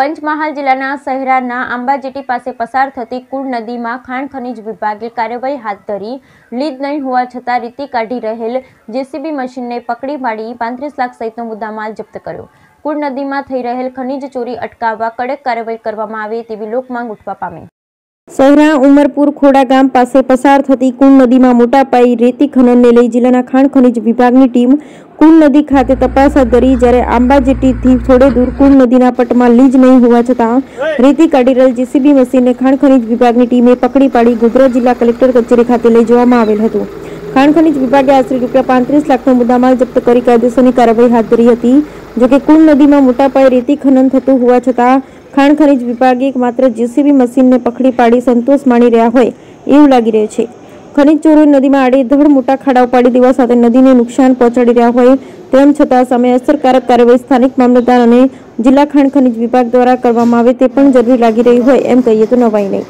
પંચમહાલ જિલ્લાના શહેરાના આંબાજેટી પાસે પસાર થતી કુળ નદીમાં ખાણ ખનીજ વિભાગે કાર્યવાહી હાથ ધરી લીધ નહીં હોવા છતાં રીતિ કાઢી રહેલ જેસીબી મશીનને પકડી પાડી પાંત્રીસ લાખ સહિતનો મુદ્દામાલ જપ્ત કર્યો. કુળ નદીમાં થઈ રહેલ ખનીજ ચોરી અટકાવવા કડક કાર્યવાહી કરવામાં આવે તેવી લોકમાંગ ઉઠવા પામી. શહેરા ઉમરપુર ખોડા ગામ પાસે પસાર થતી કુંડ નદીમાં મોટા પાયે રેતી ખનનને લઈ જિલ્લાના ખાણ ખનિજ વિભાગની ટીમ કુંડ નદી ખાતે તપાસ હાથ જ્યારે આંબાજેટીથી થોડે દૂર કુંડ નદીના પટમાં લીજ નહીં હોવા છતાં રેતી કાઢી રહેલ જેસીબી મશીનને ખાણ ખનિજ વિભાગની ટીમે પકડી પાડી ગોધરા જિલ્લા કલેક્ટર કચેરી ખાતે લઈ જવામાં આવેલ હતું. ખાણ ખનિજ વિભાગે આશરે રૂપિયા પાંત્રીસ લાખનો મુદ્દામાલ જપ્ત કરી કાયદેસરની કાર્યવાહી હાથ ધરી હતી. જોકે કુંડ નદીમાં મોટા પાયે રેતી ખનન થતું હોવા છતાં ખાણ ખનીજ વિભાગે માત્ર જીસીબી મશીનને પકડી પાડી સંતોષ માણી રહ્યા હોય એવું લાગી રહ્યું છે. ખનીજ ચોરો નદીમાં આડેધડ મોટા ખાડાઓ પાડી દેવા સાથે નદીને નુકસાન પહોંચાડી રહ્યા હોય તેમ છતાં સામે અસરકારક કાર્યવાહી સ્થાનિક મામલતદાર અને જિલ્લા ખાણ ખનીજ વિભાગ દ્વારા કરવામાં આવે તે પણ જરૂરી લાગી રહી હોય એમ કહીએ તો નવાઈ નહીં.